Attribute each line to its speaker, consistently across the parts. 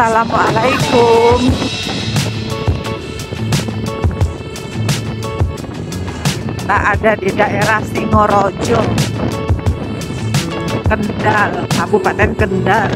Speaker 1: Assalamualaikum. Kita ada di daerah Singorojo, Kendal, Kabupaten Kendal.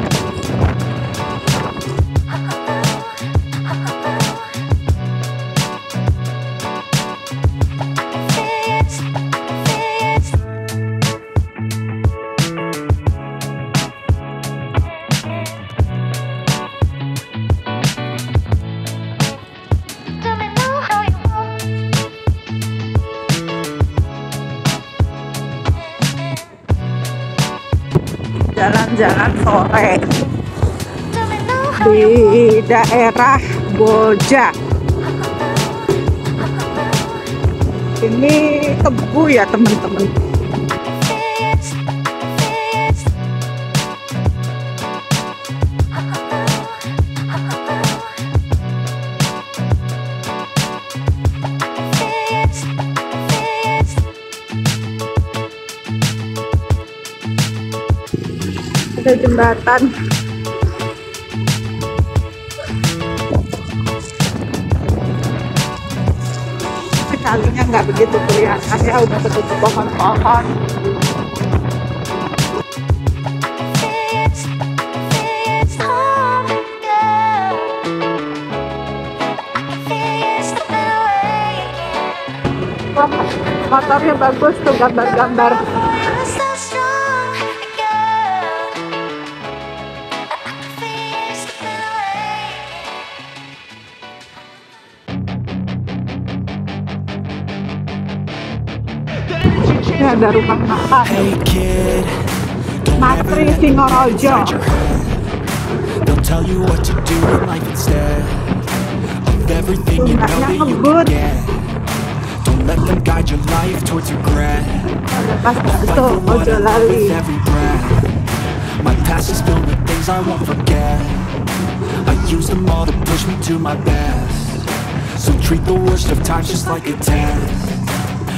Speaker 1: Jalan-jalan sore di daerah Boja. Ini tebu ya teman-teman. ada jembatan. Tapi kalinya nggak begitu kelihatan ya udah tertutup pohon-pohon. Motornya bagus tuh gambar-gambar. Ada rumah
Speaker 2: ever
Speaker 1: Matri Singorojo.
Speaker 2: They'll tell you what to do in life instead of everything you know that you get. Don't let them guide your life towards regret. Every breath. My past is filled with things I won't forget. I use them all to push me to my best. So treat the worst of times just like a test.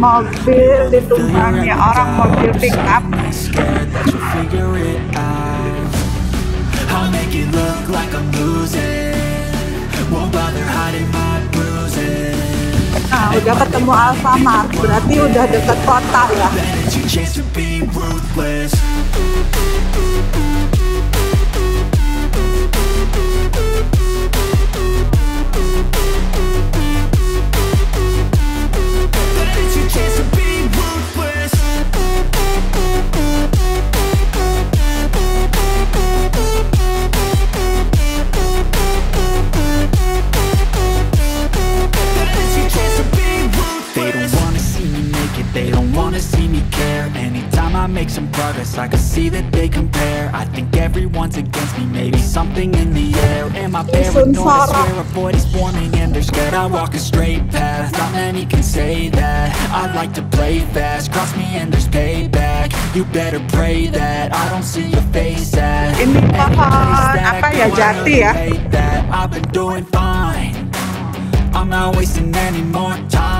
Speaker 1: Mobil ditumpangi orang mobil pick up.
Speaker 2: Scared that you'll figure it out. I'll make it look like I'm losing. Won't bother hiding my bruises.
Speaker 1: Nah, udah ketemu Alfamart, berarti udah deket kota ya.
Speaker 2: It, they don't wanna see me care. Anytime I make some progress, I can see that they compare. I think everyone's against me, maybe something in the air. Am I paranoid? I swear a void is forming and they're scared I walk a straight path, not many can say that. I like to play fast, cross me and there's payback. You better pray that I don't see your face at
Speaker 1: Ini pohon
Speaker 2: that
Speaker 1: apa ya, jati ya?
Speaker 2: I've been doing fine. I'm not wasting any more time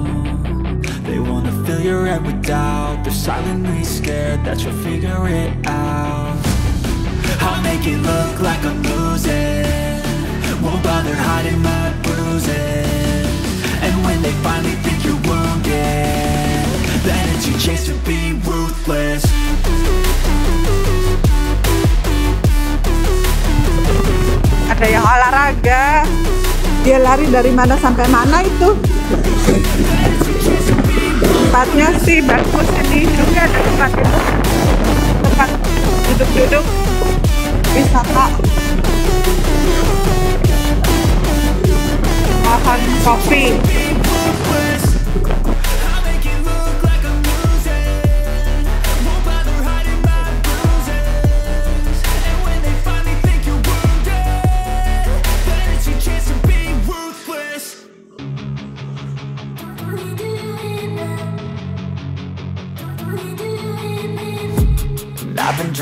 Speaker 2: They wanna fill your head with doubt. They're silently scared that you'll figure it out. I'll make it look like I'm losing. Won't bother hiding my bruises. And when they finally think you're wounded Then it's your chance to be ruthless.
Speaker 1: Ada yang olahraga. dia lari dari mana sampai mana itu tempatnya sih bagus ini. Juga ada tempat itu. Tempat duduk-duduk. Wisata. Makan kopi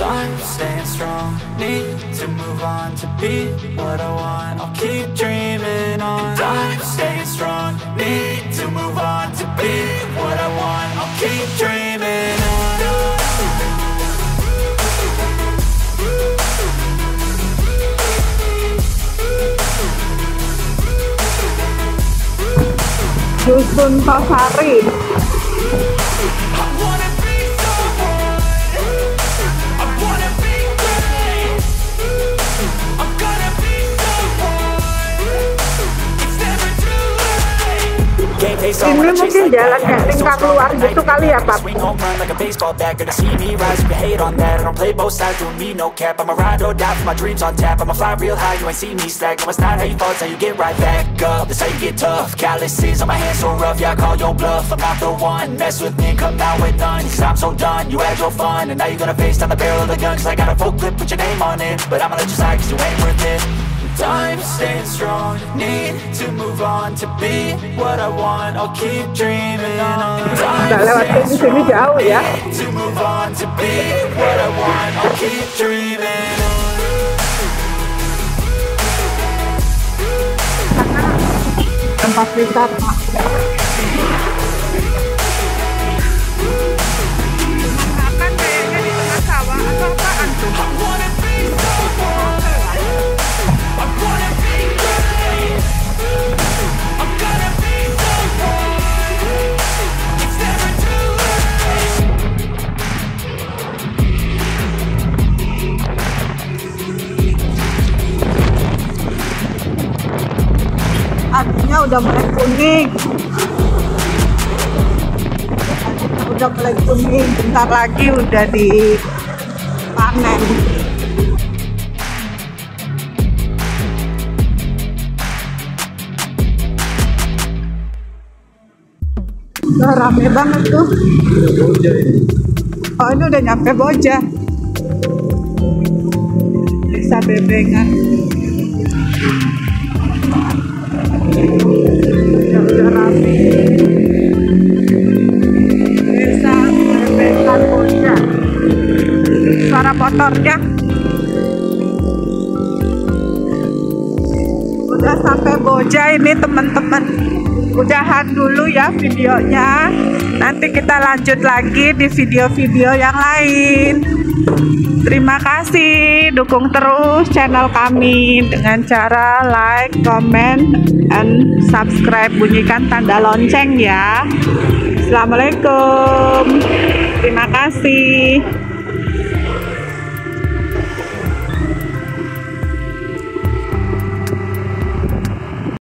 Speaker 2: I'm staying strong, need to move on to be what I want. I'll keep dreaming on. I'm staying strong, need to move on to be what I want. I'll keep dreaming on.
Speaker 1: dusun Tosari
Speaker 2: so done, you had your fun. And now you're gonna face down the barrel of the gun. Cause I got a full clip, put your name on it. But I'ma let you slide cause you ain't worth staying strong, need to move on to be what I want. I'll keep dreaming on.
Speaker 1: Nggak lewat
Speaker 2: I'm
Speaker 1: sini sini
Speaker 2: need to move on to be what I want. I'll keep dreaming on.
Speaker 1: tempat wisata makan kayaknya udah mulai kuning. Udah mulai kuning. Bentar lagi udah dipanen. Udah rame banget tuh. Oh ini udah nyampe Boja. Desa Bebengan desa Bebengan Boja suara motornya udah sampai Boja ini teman-teman udahan dulu ya videonya. Nanti kita lanjut lagi di video-video yang lain terima kasih. Dukung terus channel kami dengan cara like, comment, and subscribe. Bunyikan tanda lonceng ya. Assalamualaikum. Terima kasih